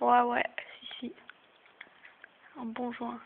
Ouais, ouais, si, si. Un bon joint.